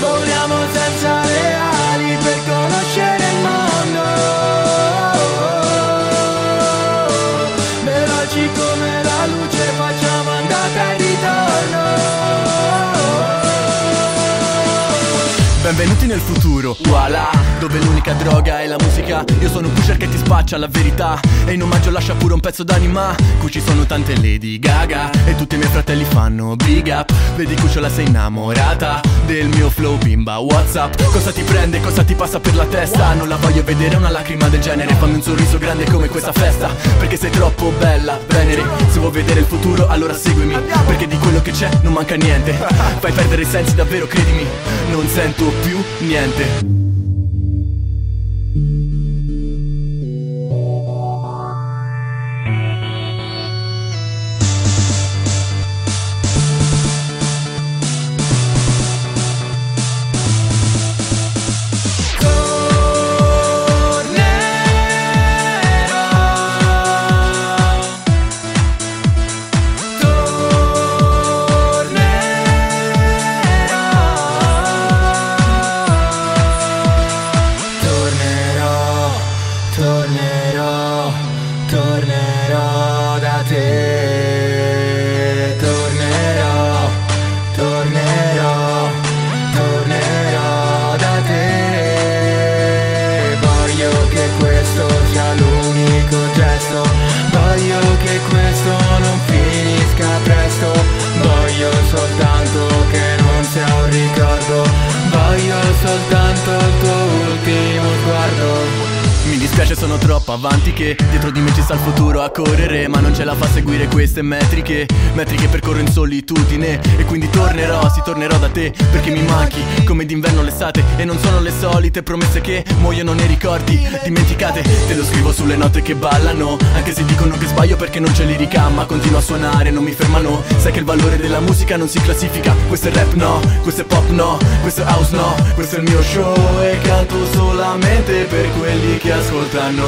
Voliamo senza Benvenuti nel futuro, voilà. Dove l'unica droga è la musica. Io sono un pusher che ti spaccia la verità. E in omaggio lascia pure un pezzo d'anima. Qui ci sono tante Lady Gaga E tutti i miei fratelli fanno big up. Vedi cucciola sei innamorata Del mio flow bimba Whatsapp. Cosa ti prende, cosa ti passa per la testa? Non la voglio vedere una lacrima del genere. Fammi un sorriso grande come questa festa. Perché sei troppo bella, venere. Se vuoi vedere il futuro allora seguimi. Perché di quello che c'è non manca niente. Fai perdere i sensi davvero credimi. Non sento più niente tornerò, tornerò da te. Tornerò, tornerò, tornerò da te. Voglio che questo sia l'unico gesto. Voglio che questo non finisca presto. Voglio soltanto che non sia un ricordo. Voglio soltanto sono troppo avanti che Dietro di me ci sta il futuro a correre Ma non ce la fa seguire queste metriche Metriche percorro in solitudine. E quindi tornerò, sì tornerò da te Perché mi manchi come d'inverno l'estate. E non sono le solite promesse che muoiono nei ricordi. Dimenticate, te lo scrivo sulle note che ballano Anche se sbaglio perché non c'è lirica Ma continuo a suonare, non mi fermano. Sai che il valore della musica non si classifica. Questo è rap no, questo è pop no Questo è house no, questo è il mio show. E canto solamente per quelli che ascoltano.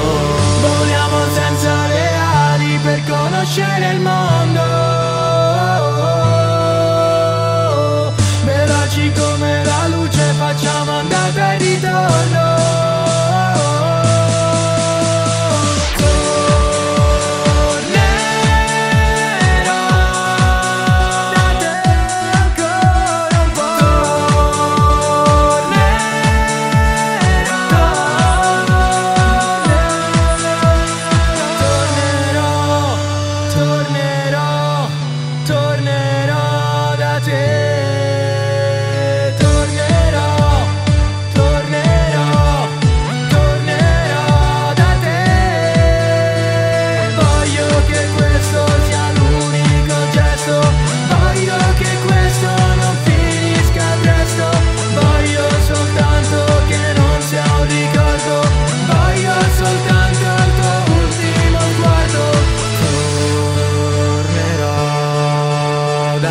Voliamo senza le ali per conoscere il mondo. Veloci come la luce facciamo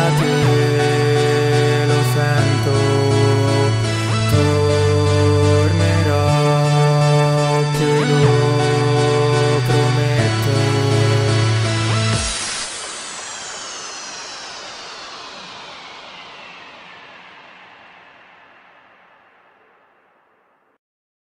sguardo Tornerò da te